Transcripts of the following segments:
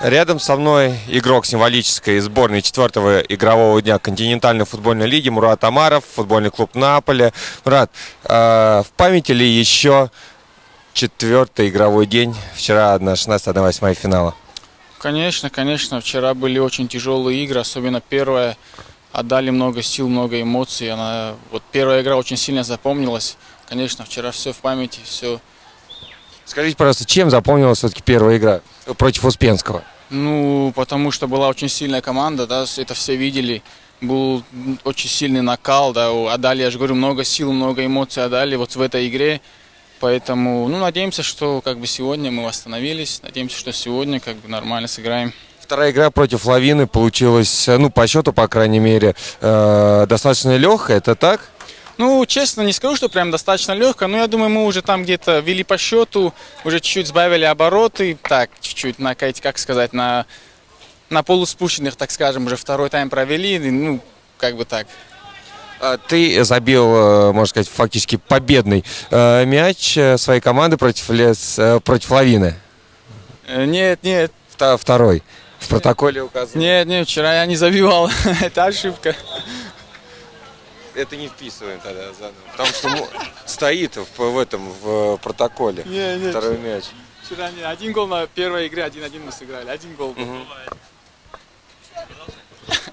Рядом со мной игрок символической сборной четвертого игрового дня континентальной футбольной лиги Мурат Амаров, футбольный клуб Наполе. Мурат, э, в памяти ли еще четвертый игровой день, вчера на 16-1-8 финала? Конечно, конечно. Вчера были очень тяжелые игры, особенно первая. Отдали много сил, много эмоций. Она, вот первая игра очень сильно запомнилась. Конечно, вчера все в памяти, все. Скажите, пожалуйста, чем запомнилась все-таки первая игра против Успенского? Ну, потому что была очень сильная команда, да, это все видели. Был очень сильный накал, да, отдали, я же говорю, много сил, много эмоций отдали вот в этой игре. Поэтому, ну, надеемся, что как бы сегодня мы восстановились, надеемся, что сегодня как бы нормально сыграем. Вторая игра против Лавины получилась, ну, по счету, по крайней мере, э, достаточно легкая, это так? Ну, честно, не скажу, что прям достаточно легко, но я думаю, мы уже там где-то вели по счету, уже чуть-чуть сбавили обороты, так, чуть-чуть на, как сказать, на, на полуспущенных, так скажем, уже второй тайм провели, ну, как бы так. А ты забил, э, можно сказать, фактически победный э, мяч э, своей команды против, лес, против Лавины. Нет, нет. Второй. В протоколе указано. Нет, нет, вчера я не забивал. Это ошибка это не вписываем тогда заново. Потому что стоит в, в этом в протоколе не, не, второй мяч. Вчера не, один гол на первой игре, один-один мы сыграли. Один гол был. Угу.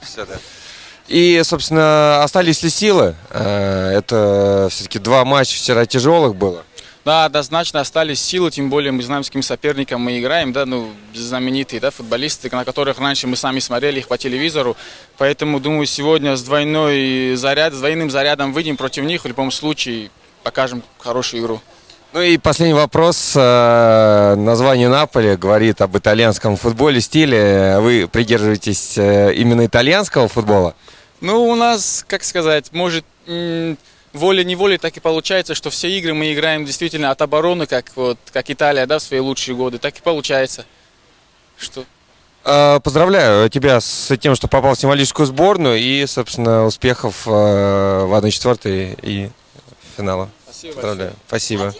Все, да. И, собственно, остались ли силы? Э, это все-таки два матча вчера тяжелых было. Да, однозначно остались силы, тем более мы знаем, с каким соперником мы играем, да, ну, знаменитые, да, футболисты, на которых раньше мы сами смотрели их по телевизору, поэтому, думаю, сегодня с двойной заряд, с двойным зарядом выйдем против них, в любом случае покажем хорошую игру. Ну и последний вопрос. Э, название Наполи говорит об итальянском футболе, стиле. Вы придерживаетесь э, именно итальянского футбола? Ну, у нас, как сказать, может волей-неволей так и получается, что все игры мы играем действительно от обороны, как, вот, как Италия да, в свои лучшие годы. Так и получается. Что? А, поздравляю тебя с тем, что попал в символическую сборную и, собственно, успехов э, в 1-4 и финала. Спасибо. Поздравляю. Спасибо.